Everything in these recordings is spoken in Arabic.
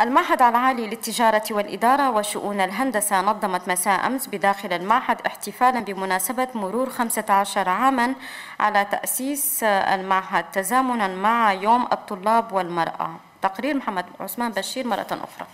المعهد العالي للتجارة والإدارة وشؤون الهندسة نظمت مساء أمس بداخل المعهد احتفالا بمناسبة مرور 15 عاما على تأسيس المعهد تزامنا مع يوم الطلاب والمرأة. تقرير محمد عثمان بشير مرة أخرى.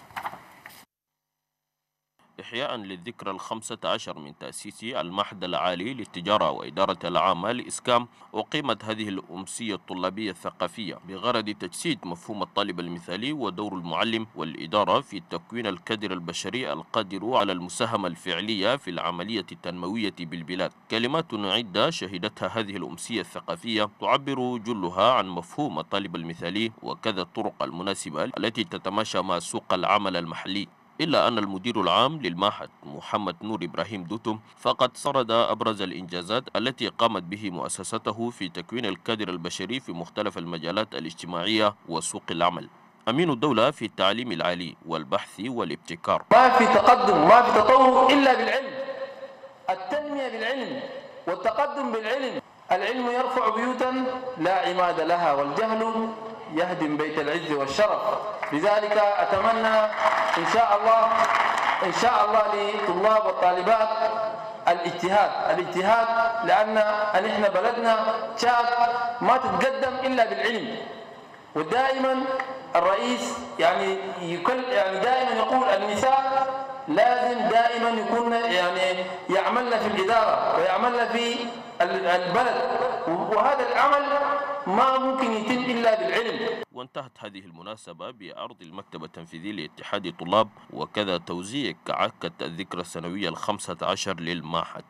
إحياء للذكرى الخمسة عشر من تأسيس المعهد العالي للتجارة وإدارة العامة لإسكام أقيمت هذه الأمسية الطلابية الثقافية بغرض تجسيد مفهوم الطالب المثالي ودور المعلم والإدارة في تكوين الكادر البشري القادر على المساهمة الفعلية في العملية التنموية بالبلاد. كلمات عدة شهدتها هذه الأمسية الثقافية تعبر جلها عن مفهوم الطالب المثالي وكذا الطرق المناسبة التي تتماشى مع سوق العمل المحلي. إلا أن المدير العام للمعهد محمد نور إبراهيم دوتم فقد سرد أبرز الإنجازات التي قامت به مؤسسته في تكوين الكادر البشري في مختلف المجالات الاجتماعية وسوق العمل. أمين الدولة في التعليم العالي والبحث والابتكار. ما في تقدم ما في تطور إلا بالعلم. التنمية بالعلم والتقدم بالعلم. العلم يرفع بيوتا لا عماد لها والجهل يهدم بيت العز والشرف. لذلك أتمنى إن شاء الله إن شاء الله لطلاب والطالبات الاجتهاد. الاجتهاد لأن نحن بلدنا شاب ما تتقدم إلا بالعلم. ودائما الرئيس يعني يكل يعني دائما يقول النساء لازم دائما يكون يعني يعملن في الإدارة ويعملن في البلد. وهذا العمل ما ممكن يتم إلا بالعلم. وانتهت هذه المناسبة بعرض المكتب التنفيذي لاتحاد الطلاب وكذا توزيع كعكة الذكرى السنوية الخمسة عشر للمعهد